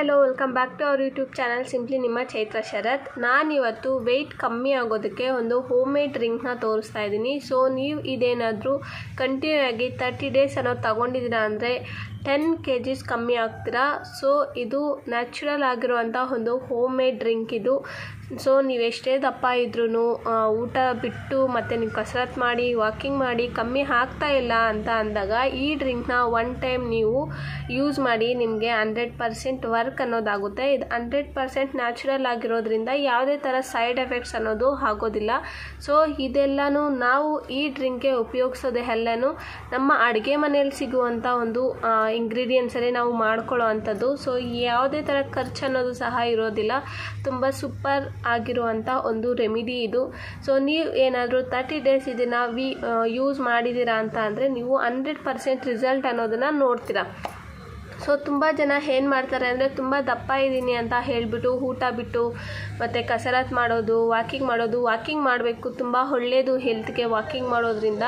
Hello welcome back to our YouTube channel simply ನಿಮ್ಮ ಚೈತ್ರ ಶರತ್ ನಾನಿವತ್ತು weight ಕಮ್ಮಿ ಆಗೋದಕ್ಕೆ ಒಂದು ಹೋಮ್ ಮೇಡ್ ಡ್ರಿಂಕ್ನ ತೋರಿಸ್ತಾ ಇದ್ದೀನಿ. ಸೊ ನೀವು ಇದೇನಾದರೂ ಕಂಟಿನ್ಯೂ ಆಗಿ ತರ್ಟಿ ಡೇಸ್ ಅನ್ನೋದು ತಗೊಂಡಿದ್ದೀರಾ ಅಂದರೆ ಟೆನ್ ಕೆ ಜಿಸ್ ಕಮ್ಮಿ ಆಗ್ತೀರಾ? ಸೊ ಇದು ನ್ಯಾಚುರಲ್ ಆಗಿರುವಂಥ ಒಂದು ಹೋಮ್ ಮೇಡ್ ಡ್ರಿಂಕ್ ಇದು. ಸೊ ನೀವು ಎಷ್ಟೇ ದಪ್ಪ ಇದ್ರೂ ಊಟ ಬಿಟ್ಟು ಮತ್ತು ನೀವು ಕಸರತ್ತು ಮಾಡಿ ವಾಕಿಂಗ್ ಮಾಡಿ ಕಮ್ಮಿ ಆಗ್ತಾ ಇಲ್ಲ ಅಂತ ಅಂದಾಗ ಈ ಡ್ರಿಂಕ್ನ ಒನ್ ಟೈಮ್ ನೀವು ಯೂಸ್ ಮಾಡಿ ನಿಮಗೆ ಹಂಡ್ರೆಡ್ ಪರ್ಸೆಂಟ್ ವರ್ಕ್ ಅನ್ನೋದಾಗುತ್ತೆ ಇದು ಹಂಡ್ರೆಡ್ ಪರ್ಸೆಂಟ್ ನ್ಯಾಚುರಲ್ ಆಗಿರೋದ್ರಿಂದ ಯಾವುದೇ ಥರ ಸೈಡ್ ಎಫೆಕ್ಟ್ಸ್ ಅನ್ನೋದು ಆಗೋದಿಲ್ಲ. ಸೊ ಇದೆಲ್ಲನೂ ನಾವು ಈ ಡ್ರಿಂಕ್ಗೆ ಉಪಯೋಗಿಸೋದೇ ಎಲ್ಲನೂ ನಮ್ಮ ಅಡುಗೆ ಮನೆಯಲ್ಲಿ ಸಿಗುವಂಥ ಒಂದು ಇಂಗ್ರೀಡಿಯೆಂಟ್ಸಲ್ಲಿ ನಾವು ಮಾಡ್ಕೊಳ್ಳೋ ಅಂಥದ್ದು. ಸೊ ಯಾವುದೇ ಥರ ಖರ್ಚು ಅನ್ನೋದು ಸಹ ಇರೋದಿಲ್ಲ. ತುಂಬ ಸೂಪರ್ ಆಗಿರುವಂಥ ಒಂದು ರೆಮಿಡಿ ಇದು. ಸೊ ನೀವು ಏನಾದರೂ ತರ್ಟಿ ಡೇಸ್ ಇದನ್ನು ವಿ ಯೂಸ್ ಮಾಡಿದ್ದೀರಾ ಅಂತ ಅಂದರೆ ನೀವು ಹಂಡ್ರೆಡ್ ಪರ್ಸೆಂಟ್ ರಿಸಲ್ಟ್ ಅನ್ನೋದನ್ನು ನೋಡ್ತೀರಾ. ಸೊ ತುಂಬ ಜನ ಏನು ಮಾಡ್ತಾರೆ ಅಂದರೆ ತುಂಬ ದಪ್ಪ ಇದ್ದೀನಿ ಅಂತ ಹೇಳಿಬಿಟ್ಟು ಊಟ ಬಿಟ್ಟು, ಮತ್ತು ಕಸರತ್ ಮಾಡೋದು ವಾಕಿಂಗ್ ಮಾಡೋದು ವಾಕಿಂಗ್ ಮಾಡಬೇಕು. ತುಂಬ ಒಳ್ಳೆಯದು ಹೆಲ್ತ್ಗೆ ವಾಕಿಂಗ್ ಮಾಡೋದ್ರಿಂದ.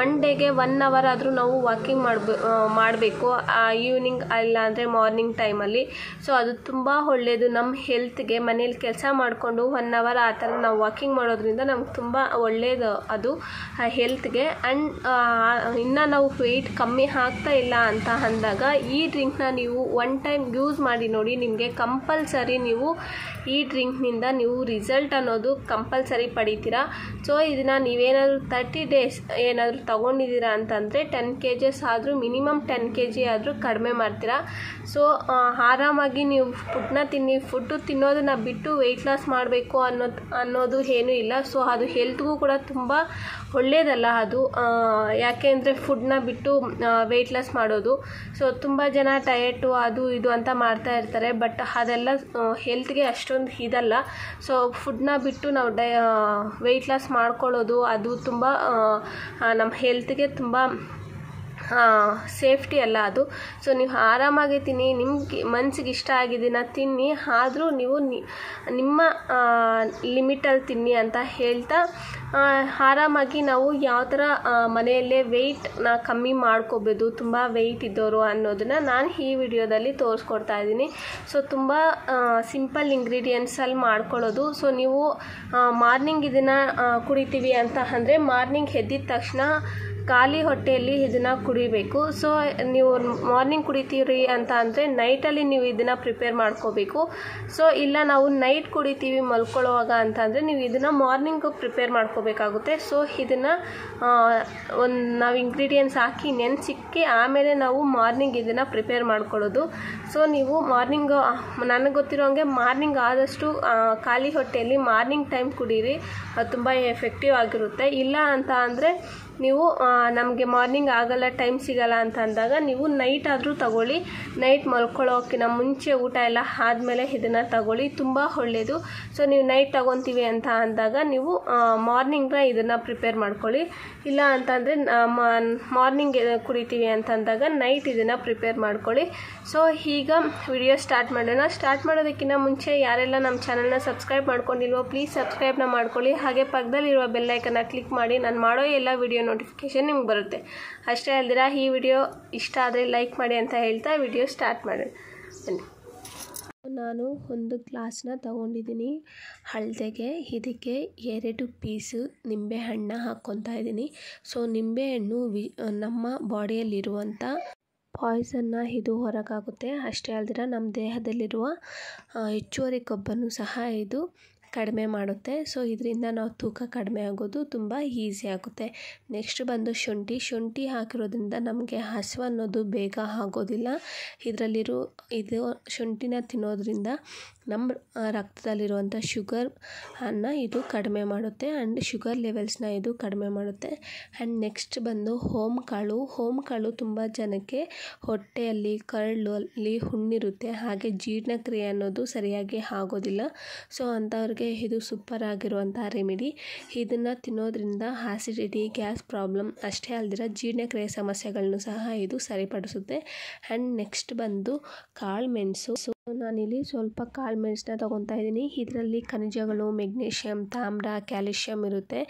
ಒನ್ ಡೇಗೆ ಒನ್ ಅವರ್ ಆದರೂ ನಾವು ವಾಕಿಂಗ್ ಮಾಡ್ಬೇ ಮಾಡಬೇಕು. ಈವ್ನಿಂಗ್ ಇಲ್ಲ ಅಂದರೆ ಮಾರ್ನಿಂಗ್ ಟೈಮಲ್ಲಿ ಸೊ ಅದು ತುಂಬ ಒಳ್ಳೆಯದು ನಮ್ಮ ಹೆಲ್ತ್ಗೆ ಮನೇಲಿ ಕೆಲಸ ಮಾಡಿಕೊಂಡು ಒನ್ ಅವರ್ ಆ ಥರ ನಾವು ವಾಕಿಂಗ್ ಮಾಡೋದ್ರಿಂದ ನಮ್ಗೆ ತುಂಬ ಒಳ್ಳೆಯದು ಅದು ಹೆಲ್ತ್ಗೆ ಆ್ಯಂಡ್ ಇನ್ನು ನಾವು ವೆಯ್ಟ್ ಕಮ್ಮಿ ಆಗ್ತಾ ಇಲ್ಲ ಅಂತ ಅಂದಾಗ ಈ ಡ್ರಿಂಕ್ನ ನೀವು ಒನ್ ಟೈಮ್ ಯೂಸ್ ಮಾಡಿ ನೋಡಿ, ನಿಮಗೆ ಕಂಪಲ್ಸರಿ ನೀವು ಈ ಡ್ರಿಂಕ್ನಿಂದ ನೀವು ರಿಸಲ್ಟ್ ಅನ್ನೋದು ಕಂಪಲ್ಸರಿ ಪಡಿತೀರಾ? ಸೊ ಇದನ್ನು ನೀವೇನಾದರೂ ತರ್ಟಿ ಡೇಸ್ ಏನಾದರೂ ತೊಗೊಂಡಿದ್ದೀರಾ ಅಂತಂದರೆ ಟೆನ್ ಕೆ ಜಿಸ್ ಆದರೂ ಮಿನಿಮಮ್ ಟೆನ್ ಕೆ ಜಿ ಆದರೂ ಕಡಿಮೆ ಮಾಡ್ತೀರಾ? ಸೊ ಆರಾಮಾಗಿ ನೀವು ಫುಡ್ನ ತಿನ್ನಿ ಫುಡ್ಡು ತಿನ್ನೋದನ್ನು ಬಿಟ್ಟು ವೆಯ್ಟ್ ಲಾಸ್ ಮಾಡಬೇಕು ಅನ್ನೋದು ಅನ್ನೋದು ಏನೂ ಇಲ್ಲ. ಸೊ ಅದು ಹೆಲ್ತ್ಗೂ ಕೂಡ ತುಂಬ ಒಳ್ಳೆಯದಲ್ಲ ಅದು. ಯಾಕೆ ಅಂದರೆ ಫುಡ್ನ ಬಿಟ್ಟು ವೆಯ್ಟ್ ಲಾಸ್ ಮಾಡೋದು. ಸೊ ತುಂಬ ಜನ ಡಯಟು ಅದು ಇದು ಅಂತ ಮಾಡ್ತಾ ಇರ್ತಾರೆ ಬಟ್ ಅದೆಲ್ಲ ಹೆಲ್ತ್ಗೆ ಅಷ್ಟೊಂದು ಇದಲ್ಲ. ಸೊ ಫುಡ್ನ ಬಿಟ್ಟು ನಾವು ಡೈ ವೆಯ್ಟ್ ಲಾಸ್ ಮಾಡ್ಕೊಳ್ಳೋದು ಅದು ತುಂಬ ನಮ್ಮ ಹೆಲ್ತ್ಗೆ ತುಂಬ ಸೇಫ್ಟಿ ಅಲ್ಲ ಅದು. ಸೊ ನೀವು ಆರಾಮಾಗಿ ತಿನ್ನಿ, ನಿಮ್ಗೆ ಮನ್ಸಿಗೆ ಇಷ್ಟ ಆಗಿದ್ದೀನ, ತಿನ್ನಿ. ಆದರೂ ನೀವು ನಿಮ್ಮ ಲಿಮಿಟಲ್ಲಿ ತಿನ್ನಿ ಅಂತ ಹೇಳ್ತಾ ಆರಾಮಾಗಿ ನಾವು ಯಾವ ಥರ ಮನೆಯಲ್ಲೇ ವೆಯ್ಟ್ನ ಕಮ್ಮಿ ಮಾಡ್ಕೋಬೋದು, ತುಂಬ ವೆಯ್ಟ್ ಇದ್ದವರು ಅನ್ನೋದನ್ನು ನಾನು ಈ ವಿಡಿಯೋದಲ್ಲಿ ತೋರಿಸ್ಕೊಡ್ತಾ ಇದ್ದೀನಿ. ಸೊ ತುಂಬ ಸಿಂಪಲ್ ಇಂಗ್ರೀಡಿಯೆಂಟ್ಸಲ್ಲಿ ಮಾಡ್ಕೊಳ್ಳೋದು. ಸೊ ನೀವು ಮಾರ್ನಿಂಗ್ ಇದನ್ನು ಕುಡಿತೀವಿ ಅಂತ ಅಂದರೆ ಮಾರ್ನಿಂಗ್ ಎದ್ದಿದ ತಕ್ಷಣ ಖಾಲಿ ಹೊಟ್ಟೆಯಲ್ಲಿ ಇದನ್ನು ಕುಡಿಬೇಕು. ಸೊ ನೀವು ಮಾರ್ನಿಂಗ್ ಕುಡಿತೀರಿ ಅಂತ ಅಂದರೆ ನೈಟಲ್ಲಿ ನೀವು ಇದನ್ನು ಪ್ರಿಪೇರ್ ಮಾಡ್ಕೋಬೇಕು. ಸೊ ಇಲ್ಲ ನಾವು ನೈಟ್ ಕುಡಿತೀವಿ ಮಲ್ಕೊಳ್ಳೋವಾಗ ಅಂತ ಅಂದರೆ ನೀವು ಇದನ್ನು ಮಾರ್ನಿಂಗ್ ಪ್ರಿಪೇರ್ ಮಾಡ್ಕೋಬೇಕಾಗುತ್ತೆ. ಸೊ ಇದನ್ನು ಒಂದು ನಾವು ಇಂಗ್ರೀಡಿಯೆಂಟ್ಸ್ ಹಾಕಿ ನೆನೆಸಿಕ್ಕಿ ಆಮೇಲೆ ನಾವು ಮಾರ್ನಿಂಗ್ ಇದನ್ನು ಪ್ರಿಪೇರ್ ಮಾಡ್ಕೊಳ್ಳೋದು. ಸೊ ನೀವು ಮಾರ್ನಿಂಗ್ ನನಗೆ ಗೊತ್ತಿರೋ ಹಾಗೆ ಮಾರ್ನಿಂಗ್ ಆದಷ್ಟು ಖಾಲಿ ಹೊಟ್ಟೆಯಲ್ಲಿ ಮಾರ್ನಿಂಗ್ ಟೈಮ್ ಕುಡೀರಿ. ಅದು ತುಂಬ ಎಫೆಕ್ಟಿವ್ ಆಗಿರುತ್ತೆ. ಇಲ್ಲ ಅಂತ ಅಂದರೆ ನೀವು ನಮಗೆ ಮಾರ್ನಿಂಗ್ ಆಗಲ್ಲ ಟೈಮ್ ಸಿಗಲ್ಲ ಅಂತ ಅಂದಾಗ ನೀವು ನೈಟ್ ಆದರೂ ತಗೊಳ್ಳಿ. ನೈಟ್ ಮಲ್ಕೊಳ್ಳೋಕ್ಕಿಂತ ಮುಂಚೆ ಊಟ ಎಲ್ಲ ಆದಮೇಲೆ ಇದನ್ನು ತಗೊಳ್ಳಿ. ತುಂಬ ಒಳ್ಳೆಯದು ಸೊ ನೀವು ನೈಟ್ ತಗೊತೀವಿ ಅಂತ ಅಂದಾಗ ನೀವು ಮಾರ್ನಿಂಗ್ನ ಇದನ್ನು ಪ್ರಿಪೇರ್ ಮಾಡ್ಕೊಳ್ಳಿ. ಇಲ್ಲ ಅಂತಂದರೆ ಮಾರ್ನಿಂಗ್ ಕುಡಿತೀವಿ ಅಂತ ಅಂದಾಗ ನೈಟ್ ಇದನ್ನು ಪ್ರಿಪೇರ್ ಮಾಡ್ಕೊಳ್ಳಿ. ಸೊ ಈಗ ವಿಡಿಯೋ ಸ್ಟಾರ್ಟ್ ಮಾಡೋಣ. ಸ್ಟಾರ್ಟ್ ಮಾಡೋದಕ್ಕಿಂತ ಮುಂಚೆ ಯಾರೆಲ್ಲ ನಮ್ಮ ಚಾನಲ್ನ ಸಬ್ಸ್ಕ್ರೈಬ್ ಮಾಡ್ಕೊಂಡಿಲ್ವೋ ಪ್ಲೀಸ್ ಸಬ್ಸ್ಕ್ರೈಬ್ನ ಮಾಡ್ಕೊಳ್ಳಿ. ಹಾಗೆ ಪಕ್ಕದಲ್ಲಿರುವ ಬೆಲ್ಲೈಕನ್ನ ಕ್ಲಿಕ್ ಮಾಡಿ. ನಾನು ಮಾಡೋ ಎಲ್ಲ ವಿಡಿಯೋ ನೋಟಿಫಿಕೇಷನ್ ನಿಮ್ಗೆ ಬರುತ್ತೆ. ಅಷ್ಟೇ ಅಲ್ದಿರ, ಈ ವಿಡಿಯೋ ಇಷ್ಟ ಆದರೆ ಲೈಕ್ ಮಾಡಿ ಅಂತ ಹೇಳ್ತಾ ವಿಡಿಯೋ ಸ್ಟಾರ್ಟ್ ಮಾಡೋಣ ನಾನು ಒಂದು ಗ್ಲಾಸ್ನ ತಗೊಂಡಿದ್ದೀನಿ. ಹಳದೆಗೆ, ಇದಕ್ಕೆ ಎರಡು ಪೀಸು ನಿಂಬೆಹಣ್ಣು ಹಾಕ್ಕೊತಾ ಇದ್ದೀನಿ. ಸೊ ನಿಂಬೆಹಣ್ಣು ವಿ, ನಮ್ಮ ಬಾಡಿಯಲ್ಲಿರುವಂಥ ಪಾಯ್ಸನ್ನ ಇದು ಹೊರಗಾಗುತ್ತೆ. ಅಷ್ಟೇ ಅಲ್ದಿರ ನಮ್ಮ ದೇಹದಲ್ಲಿರುವ ಹೆಚ್ಚುವರಿ ಕೊಬ್ಬನ್ನು ಸಹ ಇದು ಕಡಿಮೆ ಮಾಡುತ್ತೆ. ಸೊ ಇದರಿಂದ ನಾವು ತೂಕ ಕಡಿಮೆ ಆಗೋದು ತುಂಬ ಈಸಿ ಆಗುತ್ತೆ. ನೆಕ್ಸ್ಟ್ ಬಂದು ಶುಂಠಿ. ಶುಂಠಿ ಹಾಕಿರೋದ್ರಿಂದ ನಮಗೆ ಹಸಿವು ಅನ್ನೋದು ಬೇಗ ಆಗೋದಿಲ್ಲ. ಇದರಲ್ಲಿರೋ ಇದು ಶುಂಠಿನ ತಿನ್ನೋದ್ರಿಂದ ನಮ್ಮ ರಕ್ತದಲ್ಲಿರುವಂಥ ಶುಗರ್ ಅನ್ನ ಇದು ಕಡಿಮೆ ಮಾಡುತ್ತೆ. ಆ್ಯಂಡ್ ಶುಗರ್ ಲೆವೆಲ್ಸ್ನ ಇದು ಕಡಿಮೆ ಮಾಡುತ್ತೆ. ಆ್ಯಂಡ್ ನೆಕ್ಸ್ಟ್ ಬಂದು ಹೋಮ್ ಕಾಳು. ಹೋಮ್ ಕಾಳು ತುಂಬ ಜನಕ್ಕೆ ಹೊಟ್ಟೆಯಲ್ಲಿ ಕರಳು ಅಲ್ಲಿ ಹುಣ್ಣಿರುತ್ತೆ. ಹಾಗೆ ಜೀರ್ಣಕ್ರಿಯೆ ಅನ್ನೋದು ಸರಿಯಾಗಿ ಆಗೋದಿಲ್ಲ. ಸೊ ಅಂಥವ್ರಿಗೆ ಇದು ಸೂಪರ್ ಆಗಿರುವಂಥ ರೆಮಿಡಿ ಇದನ್ನು ತಿನ್ನೋದ್ರಿಂದ ಆಸಿಡಿಟಿ ಗ್ಯಾಸ್ ಪ್ರಾಬ್ಲಮ್ ಅಷ್ಟೇ ಅಲ್ದಿರ ಜೀರ್ಣಕ್ರಿಯೆ ಸಮಸ್ಯೆಗಳನ್ನು ಸಹ ಇದು ಸರಿಪಡಿಸುತ್ತೆ. ಆ್ಯಂಡ್ ನೆಕ್ಸ್ಟ್ ಬಂದು ಕಾಳು ಮೆಣಸು. ನಾನಿಲ್ಲಿ ಸ್ವಲ್ಪ ಕಾಳು ಮೆಣಸನ್ನ ತೊಗೊತಾ ಇದ್ದೀನಿ. ಇದರಲ್ಲಿ ಖನಿಜಗಳು ಮೆಗ್ನೀಷಿಯಮ್ ತಾಮ್ರ ಕ್ಯಾಲ್ಶಿಯಮ್ ಇರುತ್ತೆ.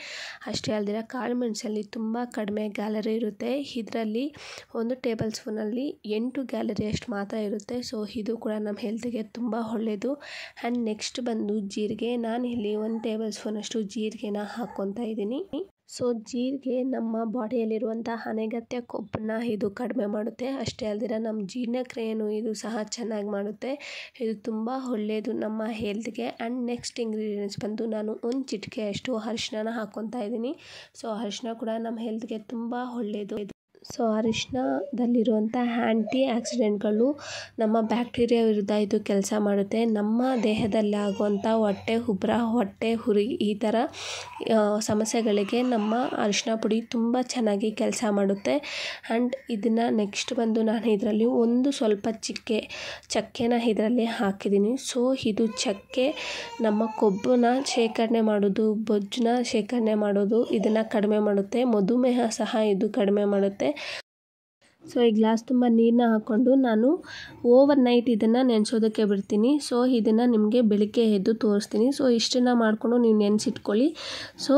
ಅಷ್ಟೇ ಅಲ್ಲದಿರ ಕಾಳು ಮೆಣಸಲ್ಲಿ ತುಂಬ ಕಡಿಮೆ ಗ್ಯಾಲರಿ ಇರುತ್ತೆ. ಇದರಲ್ಲಿ ಒಂದು ಟೇಬಲ್ ಸ್ಪೂನಲ್ಲಿ ಎಂಟು ಗ್ಯಾಲರಿ ಅಷ್ಟು ಮಾತ್ರ ಇರುತ್ತೆ. ಸೊ, ಇದು ಕೂಡ ನಮ್ಮ ಹೆಲ್ತಿಗೆ ತುಂಬ ಒಳ್ಳೆಯದು ಆ್ಯಂಡ್ ನೆಕ್ಸ್ಟ್ ಬಂದು ಜೀರಿಗೆ. ನಾನು ಇಲ್ಲಿ ಒಂದು ಟೇಬಲ್ ಸ್ಪೂನಷ್ಟು ಜೀರಿಗೆನ ಹಾಕ್ಕೊತಾ ಇದ್ದೀನಿ. ಸೊ ಜೀರಿಗೆ ನಮ್ಮ ಬಾಡಿಯಲ್ಲಿರುವಂಥ ಅನಗತ್ಯ ಕೊಬ್ಬನ್ನ ಇದು ಕಡಿಮೆ ಮಾಡುತ್ತೆ. ಅಷ್ಟೇ ಅಲ್ದಿರ ನಮ್ಮ ಜೀರ್ಣಕ್ರಿಯೆಯೂ ಇದು ಸಹ ಚೆನ್ನಾಗಿ ಮಾಡುತ್ತೆ. ಇದು ತುಂಬ ಒಳ್ಳೆಯದು ನಮ್ಮ ಹೆಲ್ತ್ಗೆ. ಆ್ಯಂಡ್ ನೆಕ್ಸ್ಟ್ ಇಂಗ್ರೀಡಿಯೆಂಟ್ಸ್ ಬಂದು ನಾನು ಒಂದು ಚಿಟಿಕೆ ಅಷ್ಟು ಅರಿಶಿನ ಹಾಕ್ಕೊತಾ ಇದ್ದೀನಿ. ಸೊ ಅರಿಶಿನ ಕೂಡ ನಮ್ಮ ಹೆಲ್ತ್ಗೆ ತುಂಬ ಒಳ್ಳೆಯದು ಸೊ ಅರಿಶಿನದಲ್ಲಿರುವಂಥ ಆ್ಯಂಟಿ ಆಕ್ಸಿಡೆಂಟ್ಗಳು ನಮ್ಮ ಬ್ಯಾಕ್ಟೀರಿಯಾ ವಿರುದ್ಧ ಇದು ಕೆಲಸ ಮಾಡುತ್ತೆ. ನಮ್ಮ ದೇಹದಲ್ಲಿ ಆಗುವಂಥ ಹೊಟ್ಟೆ, ಉಬ್ರ, ಹೊಟ್ಟೆ ಉರಿ ಈ ಥರ ಸಮಸ್ಯೆಗಳಿಗೆ ನಮ್ಮ ಅರಿಶಿನ ಪುಡಿ ತುಂಬ ಚೆನ್ನಾಗಿ ಕೆಲಸ ಮಾಡುತ್ತೆ. ಆ್ಯಂಡ್ ಇದನ್ನು ನೆಕ್ಸ್ಟ್ ಬಂದು ನಾನು ಇದರಲ್ಲಿ ಒಂದು ಸ್ವಲ್ಪ ಚಿಕ್ಕೆ, ಚಕ್ಕೆನ ಇದರಲ್ಲಿ ಹಾಕಿದ್ದೀನಿ. ಸೊ ಇದು ಚಕ್ಕೆ ನಮ್ಮ ಕೊಬ್ಬನ್ನ ಶೇಖರಣೆ ಮಾಡೋದು, ಬೊಜ್ಜನ್ನ ಶೇಖರಣೆ ಮಾಡೋದು ಇದನ್ನು ಕಡಿಮೆ ಮಾಡುತ್ತೆ. ಮಧುಮೇಹ ಸಹ ಇದು ಕಡಿಮೆ ಮಾಡುತ್ತೆ. ಸೊ ಈ ಗ್ಲಾಸ್ ತುಂಬ ನೀರನ್ನ ಹಾಕ್ಕೊಂಡು ನಾನು ಓವರ್ ನೈಟ್ ಇದನ್ನು ನೆನೆಸೋದಕ್ಕೆ ಬಿಡ್ತೀನಿ. ಸೊ ಇದನ್ನು ನಿಮಗೆ ಬೆಳಿಗ್ಗೆ ಎದ್ದು ತೋರಿಸ್ತೀನಿ. ಸೊ ಇಷ್ಟನ್ನು ಮಾಡಿಕೊಂಡು ನೀವು ನೆನೆಸಿಟ್ಕೊಳ್ಳಿ. ಸೊ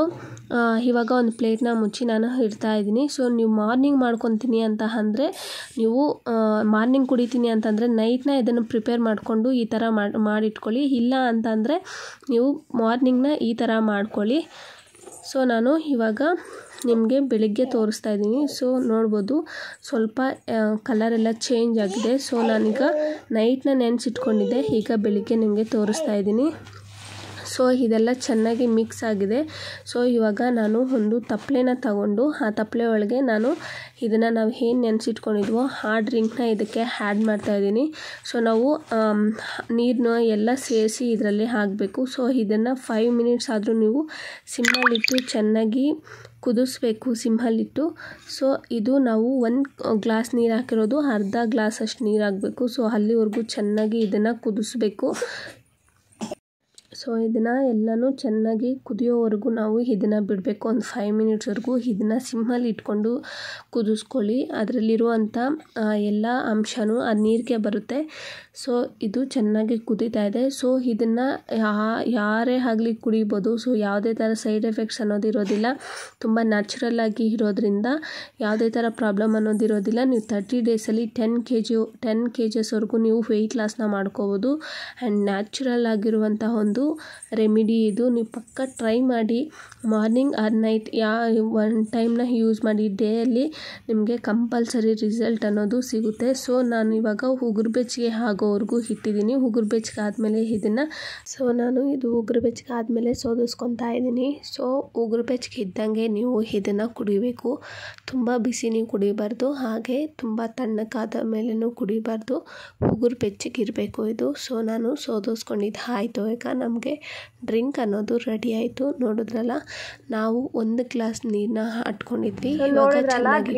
ಇವಾಗ ಒಂದು ಪ್ಲೇಟ್ನ ಮುಚ್ಚಿ ನಾನು ಇಡ್ತಾ ಇದ್ದೀನಿ. ಸೊ ನೀವು ಮಾರ್ನಿಂಗ್ ಮಾಡ್ಕೊತೀನಿ ಅಂತ ಅಂದರೆ ನೀವು ಮಾರ್ನಿಂಗ್ ಕುಡಿತೀನಿ ಅಂತಂದರೆ ನೈಟ್ನ ಇದನ್ನು ಪ್ರಿಪೇರ್ ಮಾಡಿಕೊಂಡು ಈ ಥರ ಮಾಡಿ, ಮಾಡಿಟ್ಕೊಳ್ಳಿ. ಇಲ್ಲ ಅಂತಂದರೆ ನೀವು ಮಾರ್ನಿಂಗ್ನ ಈ ಥರ ಮಾಡ್ಕೊಳ್ಳಿ. ಸೊ ನಾನು ಇವಾಗ ನಿಮಗೆ ಬೆಳಿಗ್ಗೆ ತೋರಿಸ್ತಾ ಇದ್ದೀನಿ. ಸೊ ನೋಡ್ಬೋದು ಸ್ವಲ್ಪ ಕಲರೆಲ್ಲ ಚೇಂಜ್ ಆಗಿದೆ. ಸೊ ನಾನೀಗ ನೈಟ್ನ ನೆನೆಸಿಟ್ಕೊಂಡಿದ್ದೆ. ಈಗ ಬೆಳಿಗ್ಗೆ ನಿಮಗೆ ತೋರಿಸ್ತಾ ಇದ್ದೀನಿ. ಸೊ ಇದೆಲ್ಲ ಚೆನ್ನಾಗಿ ಮಿಕ್ಸ್ ಆಗಿದೆ. ಸೊ ಇವಾಗ ನಾನು ಒಂದು ತಪ್ಪಲೆನ ತಗೊಂಡು, ಆ ತಪ್ಪಲೆ ಒಳಗೆ ನಾನು ಇದನ್ನು ನಾವು ಏನು ನೆನೆಸಿಟ್ಕೊಂಡಿದ್ವೋ ಆ ಡ್ರಿಂಕ್ನ ಇದಕ್ಕೆ ಆ್ಯಡ್ ಮಾಡ್ತಾಯಿದ್ದೀನಿ ಸೊ ನಾವು ನೀರನ್ನ ಎಲ್ಲ ಸೇರಿಸಿ ಇದರಲ್ಲಿ ಹಾಕಬೇಕು. ಸೊ ಇದನ್ನು ಫೈವ್ ಮಿನಿಟ್ಸ್ ಆದರೂ ನೀವು ಸಿಮ್ಮಲ್ಲಿಟ್ಟು ಚೆನ್ನಾಗಿ ಕುದಿಸ್ಬೇಕು ಸಿಂಹಲ್ಲಿಟ್ಟು ಸೊ ಇದು ನಾವು ಒಂದು ಗ್ಲಾಸ್ ನೀರು ಹಾಕಿರೋದು, ಅರ್ಧ ಗ್ಲಾಸ್ ಅಷ್ಟು ನೀರು ಹಾಕಬೇಕು. ಸೊ ಅಲ್ಲಿವರೆಗೂ ಚೆನ್ನಾಗಿ ಇದನ್ನು ಕುದಿಸ್ಬೇಕು. ಸೊ ಇದನ್ನು ಎಲ್ಲನೂ ಚೆನ್ನಾಗಿ ಕುದಿಯೋವರೆಗೂ ನಾವು ಇದನ್ನು ಬಿಡಬೇಕು. ಒಂದು ಫೈವ್ ಮಿನಿಟ್ಸ್ವರೆಗೂ ಇದನ್ನು ಸಿಮ್ಮಲ್ಲಿ ಇಟ್ಕೊಂಡು ಕುದಿಸ್ಕೊಳ್ಳಿ. ಅದರಲ್ಲಿರುವಂಥ ಎಲ್ಲ ಅಂಶವೂ ಆ ನೀರಿಗೆ ಬರುತ್ತೆ. ಸೊ ಇದು ಚೆನ್ನಾಗಿ ಕುದೀತಾ ಇದೆ. ಸೊ ಇದನ್ನು ಯಾರೇ ಆಗಲಿ ಕುಡಿಬೋದು. ಸೊ ಯಾವುದೇ ಥರ ಸೈಡ್ ಎಫೆಕ್ಟ್ಸ್ ಅನ್ನೋದು ಇರೋದಿಲ್ಲ. ತುಂಬ ನ್ಯಾಚುರಲ್ ಆಗಿ ಇರೋದ್ರಿಂದ ಯಾವುದೇ ಥರ ಪ್ರಾಬ್ಲಮ್ ಅನ್ನೋದಿರೋದಿಲ್ಲ ನೀವು ತರ್ಟಿ ಡೇಸಲ್ಲಿ ten K G ten K ಜಿಸ್ವರೆಗೂ ನೀವು ವೆಯ್ಟ್ ಲಾಸ್ನ ಮಾಡ್ಕೋಬೋದು. ಆ್ಯಂಡ್ ನ್ಯಾಚುರಲ್ ಆಗಿರುವಂಥ ಒಂದು ರೆಮಿಡಿ ಇದು. ನೀವು ಪಕ್ಕ ಟ್ರೈ ಮಾಡಿ. ಮಾರ್ನಿಂಗ್ ಆರ್ ನೈಟ್ ಯಾ ಒನ್ ಟೈಮ್ನ ಯೂಸ್ ಮಾಡಿ. ಡೇಯಲ್ಲಿ ನಿಮಗೆ ಕಂಪಲ್ಸರಿ ರಿಸಲ್ಟ್ ಅನ್ನೋದು ಸಿಗುತ್ತೆ. ಸೊ ನಾನು ಇವಾಗ ಉಗುರು ಬೆಚ್ಚಗೆ ಆಗೋವರೆಗೂ ಇಟ್ಟಿದ್ದೀನಿ. ಉಗುರು ಬೆಚ್ಚಗೆ ಆದಮೇಲೆ ಇದನ್ನು. ಸೊ ನಾನು ಇದು ಉಗುರು ಬೆಚ್ಚಗೆ ಆದಮೇಲೆ ಸೋದಿಸ್ಕೊತಾ ಇದ್ದೀನಿ. ಸೊ ಉಗುರು ಬೆಚ್ಚಗೆ ಇದ್ದಂಗೆ ನೀವು ಇದನ್ನು ಕುಡಿಬೇಕು. ತುಂಬ ಬಿಸಿ ನೀವು ಕುಡಿಬಾರ್ದು. ಹಾಗೆ ತುಂಬ ತಣ್ಣಕ್ಕಾದ ಮೇಲೂ ಕುಡಿಬಾರ್ದು. ಉಗುರು ಬೆಚ್ಚಗೆ ಇರಬೇಕು ಇದು. ಸೊ ನಾನು ಸೋದಿಸ್ಕೊಂಡಿದ್ದು ಆಯಿತು. ಈಗ ನಮಗೆ ಡ್ರಿಂಕ್ ಅನ್ನೋದು ರೆಡಿ ಆಯಿತು. ನೋಡಿದ್ರಲ್ಲ ನಾವು ಒಂದು ಗ್ಲಾಸ್ ನೀರನ್ನ ಹಾಟ್ಕೊಂಡಿದ್ವಿ ಇವಾಗ ಚೆನ್ನಾಗಿ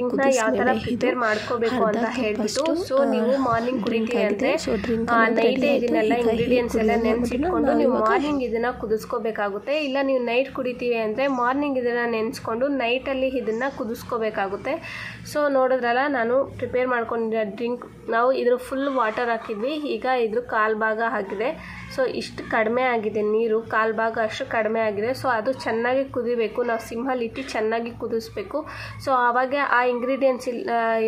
ಸೊ ನೀವು ಮಾರ್ನಿಂಗ್ ಕುಡಿತೀವಿ ಅಂದರೆ ನೈಟ್ ಇದನ್ನೆಲ್ಲ ಇಂಗ್ರೀಡಿಯೆಂಟ್ಸ್ ಎಲ್ಲ ನೆನೆಸಿಟ್ಕೊಂಡು ನೀವು ಮಾರ್ನಿಂಗ್ ಇದನ್ನು ಕುದಿಸ್ಕೋಬೇಕಾಗುತ್ತೆ. ಇಲ್ಲ ನೀವು ನೈಟ್ ಕುಡಿತೀವಿ ಅಂದರೆ ಮಾರ್ನಿಂಗ್ ಇದನ್ನು ನೆನೆಸ್ಕೊಂಡು ನೈಟಲ್ಲಿ ಇದನ್ನು ಕುದಿಸ್ಕೋಬೇಕಾಗುತ್ತೆ. ಸೊ ನೋಡಿದ್ರಲ್ಲ ನಾನು ಪ್ರಿಪೇರ್ ಮಾಡ್ಕೊಂಡಿರೋ ಡ್ರಿಂಕ್ ನಾವು ಇದ್ರ ಫುಲ್ ವಾಟರ್ ಹಾಕಿದ್ವಿ. ಈಗ ಇದ್ರ ಕಾಲು ಭಾಗ ಆಗಿದೆ. ಸೊ ಇಷ್ಟು ಕಡಿಮೆ ಆಗಿದೆ ನೀರು, ಕಾಲು ಭಾಗ ಅಷ್ಟು ಕಡಿಮೆ ಆಗಿದೆ. ಸೊ ಅದು ಚೆನ್ನಾಗಿ ಕುದಿಬೇಕು. ನಾವು ಸಿಂಹಲ್ಲಿ ಇಟ್ಟು ಚೆನ್ನಾಗಿ ಕುದಿಸ್ಬೇಕು. ಸೊ ಆವಾಗ ಆ ಇಂಗ್ರೀಡಿಯೆಂಟ್ಸ್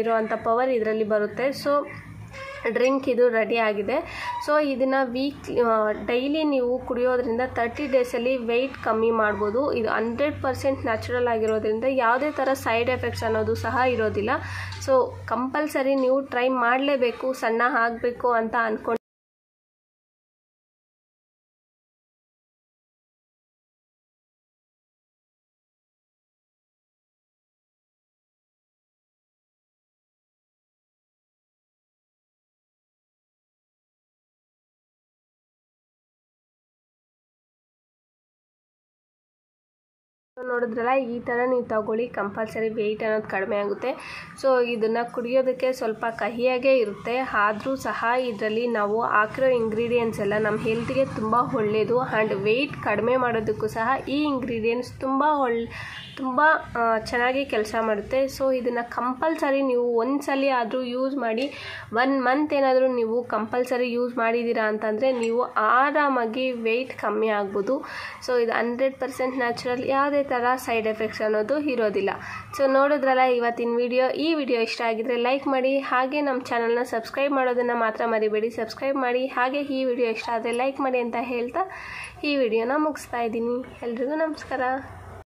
ಇರುವಂಥ ಪವರ್ ಇದರಲ್ಲಿ ಬರುತ್ತೆ. ಸೊ ಡ್ರಿಂಕ್ ಇದು ರೆಡಿ ಆಗಿದೆ. ಸೊ ಇದನ್ನು ವೀಕ್ ಡೈಲಿ ನೀವು ಕುಡಿಯೋದ್ರಿಂದ ತರ್ಟಿ ಡೇಸಲ್ಲಿ ವೆಯ್ಟ್ ಕಮ್ಮಿ ಮಾಡ್ಬೋದು. ಇದು ಹಂಡ್ರೆಡ್ ಪರ್ಸೆಂಟ್ ನ್ಯಾಚುರಲ್ ಆಗಿರೋದ್ರಿಂದ ಯಾವುದೇ ಥರ ಸೈಡ್ ಎಫೆಕ್ಟ್ಸ್ ಅನ್ನೋದು ಸಹ ಇರೋದಿಲ್ಲ. ಸೊ ಕಂಪಲ್ಸರಿ ನೀವು ಟ್ರೈ ಮಾಡಲೇಬೇಕು. ಸಣ್ಣ ಆಗಬೇಕು ಅಂತ ಅಂದ್ಕೊಂಡು ನೋಡಿದ್ರಲ್ಲ, ಈ ಥರ ನೀವು ತಗೊಳ್ಳಿ ಕಂಪಲ್ಸರಿ ವೆಯ್ಟ್ ಅನ್ನೋದು ಕಡಿಮೆ ಆಗುತ್ತೆ. ಸೊ ಇದನ್ನು ಕುಡಿಯೋದಕ್ಕೆ ಸ್ವಲ್ಪ ಕಹಿಯಾಗೇ ಇರುತ್ತೆ. ಆದರೂ ಸಹ ಇದರಲ್ಲಿ ನಾವು ಹಾಕಿರೋ ಇಂಗ್ರೀಡಿಯೆಂಟ್ಸ್ ಎಲ್ಲ ನಮ್ಮ ಹೆಲ್ತ್ಗೆ ತುಂಬ ಒಳ್ಳೆಯದು ಆ್ಯಂಡ್ ವೆಯ್ಟ್ ಕಡಿಮೆ ಮಾಡೋದಕ್ಕೂ ಸಹ ಈ ಇಂಗ್ರೀಡಿಯೆಂಟ್ಸ್ ತುಂಬ ಒಳ್ಳೆ ತುಂಬ ಚೆನ್ನಾಗಿ ಕೆಲಸ ಮಾಡುತ್ತೆ. ಸೊ ಇದನ್ನು ಕಂಪಲ್ಸರಿ ನೀವು ಒಂದ್ಸಲಿ ಆದರೂ ಯೂಸ್ ಮಾಡಿ ಒನ್ ಮಂತ್ ಏನಾದರೂ ನೀವು ಕಂಪಲ್ಸರಿ ಯೂಸ್ ಮಾಡಿದ್ದೀರಾ ಅಂತಂದರೆ ನೀವು ಆರಾಮಾಗಿ ವೆಯ್ಟ್ ಕಮ್ಮಿ ಆಗ್ಬೋದು. ಸೊ ಇದು ಹಂಡ್ರೆಡ್ ಪರ್ಸೆಂಟ್ ನ್ಯಾಚುರಲ್ ಯಾವುದೇ ಥರ ಸೈಡ್ ಎಫೆಕ್ಟ್ಸ್ ಅನ್ನೋದು ಇರೋದಿಲ್ಲ. ಸೊ ನೋಡಿದ್ರಲ್ಲ, ಇವತ್ತಿನ ವಿಡಿಯೋ ಈ ವಿಡಿಯೋ ಇಷ್ಟ ಆಗಿದ್ರೆ ಲೈಕ್ ಮಾಡಿ, ಹಾಗೆ ನಮ್ಮ ಚಾನಲ್ನ ಸಬ್ಸ್ಕ್ರೈಬ್ ಮಾಡೋದನ್ನು ಮಾತ್ರ ಮರಿಬೇಡಿ. ಸಬ್ಸ್ಕ್ರೈಬ್ ಮಾಡಿ, ಹಾಗೆ ಈ ವಿಡಿಯೋ ಇಷ್ಟ ಆದರೆ ಲೈಕ್ ಮಾಡಿ ಅಂತ ಹೇಳ್ತಾ ಈ ವಿಡಿಯೋನ ಮುಗಿಸ್ತಾ ಇದ್ದೀನಿ. ಎಲ್ರಿಗೂ ನಮಸ್ಕಾರ.